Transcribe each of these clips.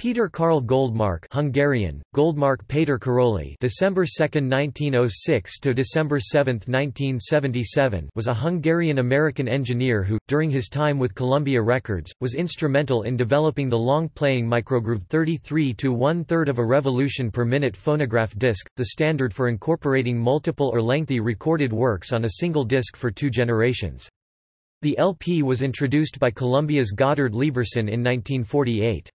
Peter Carl Goldmark Hungarian, Goldmark Péter Károly December 2, 1906 to December 7, 1977 was a Hungarian-American engineer who, during his time with Columbia Records, was instrumental in developing the long-playing microgroove 33 to one-third of a revolution per minute phonograph disc, the standard for incorporating multiple or lengthy recorded works on a single disc for two generations. The LP was introduced by Columbia's Goddard Lieberson in 1948.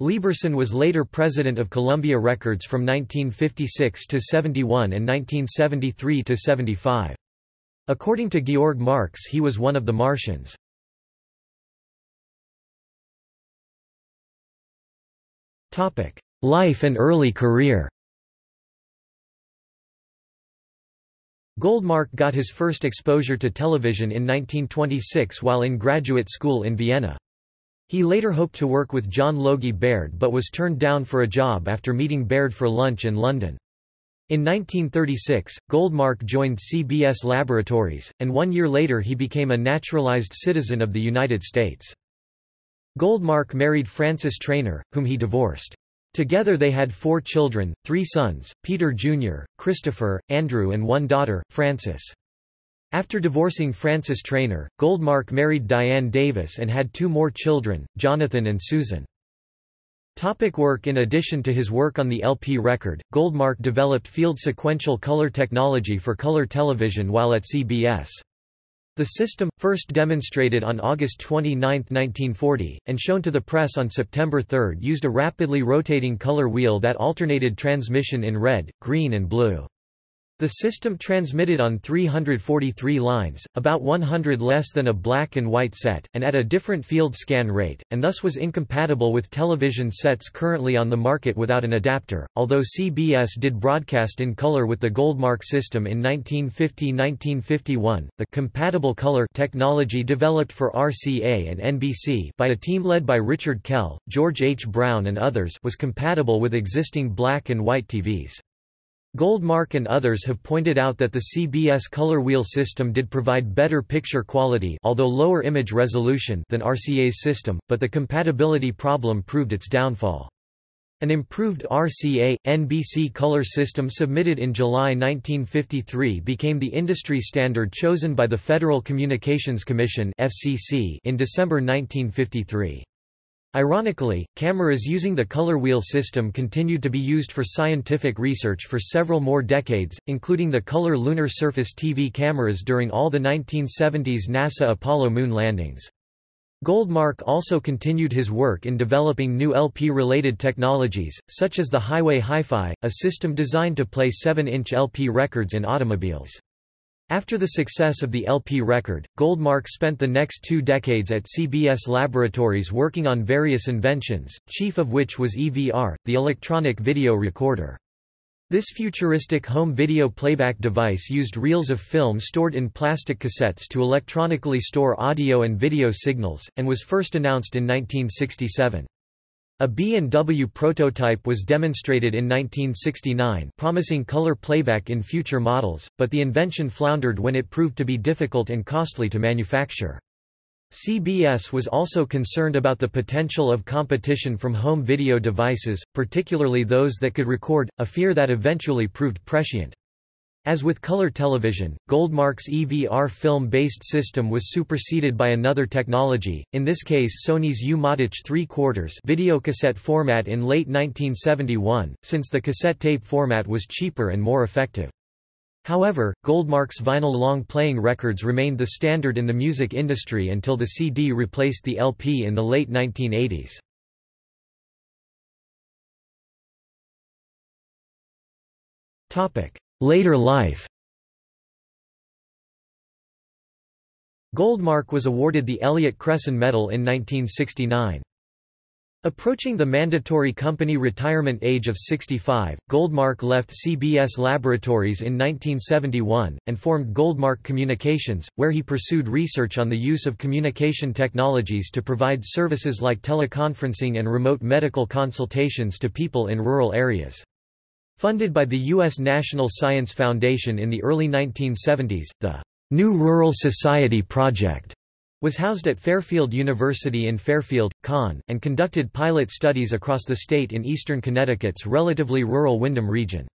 Lieberson was later president of Columbia Records from 1956 to 71 and 1973 to 75. According to George Marx he was one of the Martians. Life and early career Goldmark got his first exposure to television in 1926 while in graduate school in Vienna. He later hoped to work with John Logie Baird but was turned down for a job after meeting Baird for lunch in London. In 1936, Goldmark joined CBS Laboratories, and one year later he became a naturalized citizen of the United States. Goldmark married Frances Trainer, whom he divorced. Together they had four children, three sons, Peter Jr., Christopher, Andrew and one daughter, Frances. After divorcing Frances Trainer, Goldmark married Diane Davis and had two more children, Jonathan and Susan. Topic work In addition to his work on the LP record, Goldmark developed field sequential color technology for color television while at CBS. The system, first demonstrated on August 29, 1940, and shown to the press on September 3 used a rapidly rotating color wheel that alternated transmission in red, green and blue. The system transmitted on 343 lines, about 100 less than a black and white set, and at a different field scan rate, and thus was incompatible with television sets currently on the market without an adapter. Although CBS did broadcast in color with the Goldmark system in 1950-1951, the compatible color technology developed for RCA and NBC by a team led by Richard Kell, George H. Brown and others was compatible with existing black and white TVs. Goldmark and others have pointed out that the CBS color wheel system did provide better picture quality although lower image resolution than RCA's system, but the compatibility problem proved its downfall. An improved RCA, NBC color system submitted in July 1953 became the industry standard chosen by the Federal Communications Commission in December 1953. Ironically, cameras using the color wheel system continued to be used for scientific research for several more decades, including the color lunar surface TV cameras during all the 1970s NASA Apollo moon landings. Goldmark also continued his work in developing new LP-related technologies, such as the Highway Hi-Fi, a system designed to play 7-inch LP records in automobiles. After the success of the LP record, Goldmark spent the next two decades at CBS Laboratories working on various inventions, chief of which was EVR, the electronic video recorder. This futuristic home video playback device used reels of film stored in plastic cassettes to electronically store audio and video signals, and was first announced in 1967. A B&W prototype was demonstrated in 1969 promising color playback in future models, but the invention floundered when it proved to be difficult and costly to manufacture. CBS was also concerned about the potential of competition from home video devices, particularly those that could record, a fear that eventually proved prescient. As with color television, Goldmark's EVR film-based system was superseded by another technology, in this case Sony's U-Matic 3 quarters videocassette format in late 1971, since the cassette tape format was cheaper and more effective. However, Goldmark's vinyl long-playing records remained the standard in the music industry until the CD replaced the LP in the late 1980s. Topic: Later life Goldmark was awarded the Elliott Cresson Medal in 1969. Approaching the mandatory company retirement age of 65, Goldmark left CBS Laboratories in 1971, and formed Goldmark Communications, where he pursued research on the use of communication technologies to provide services like teleconferencing and remote medical consultations to people in rural areas. Funded by the U.S. National Science Foundation in the early 1970s, the New Rural Society Project Was housed at Fairfield University in Fairfield, Conn, and conducted pilot studies across the state in eastern Connecticut's relatively rural Windham region.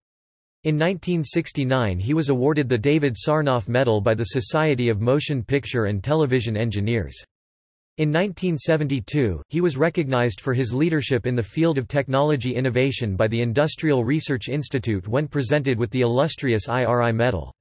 In 1969 he was awarded the David Sarnoff Medal by the Society of Motion Picture and Television Engineers. In 1972, he was recognized for his leadership in the field of technology innovation by the Industrial Research Institute when presented with the illustrious IRI Medal.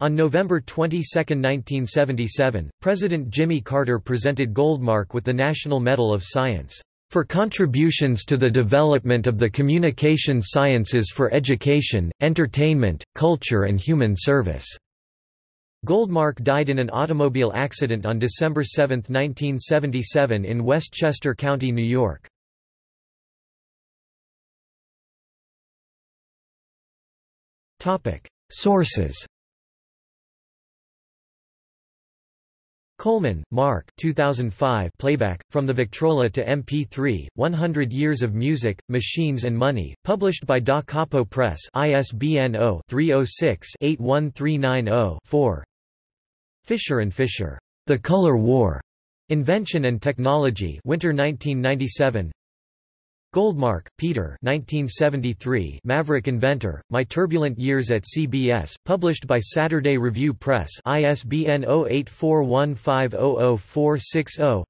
On November 22, 1977, President Jimmy Carter presented Goldmark with the National Medal of Science, "...for contributions to the development of the communication sciences for education, entertainment, culture and human service." Goldmark died in an automobile accident on December 7, 1977 in Westchester County, New York. Sources. Coleman, Mark 2005 playback, From the Victrola to MP3, 100 Years of Music, Machines and Money, published by Da Capo Press ISBN 0-306-81390-4 Fisher and Fisher. The Color War. Invention and Technology Winter 1997 Goldmark, Peter 1973 Maverick Inventor, My Turbulent Years at CBS, published by Saturday Review Press ISBN 0841500460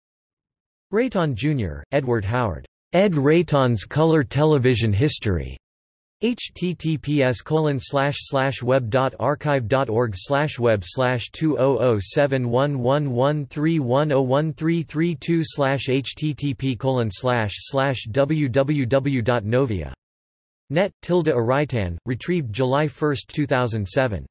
Reitan, Jr., Edward Howard. Ed Reitan's Color Television History. Https web.archive.org web slash 20071113101332 http www.novia. Net, tilde Aritan, retrieved July 1, 2007.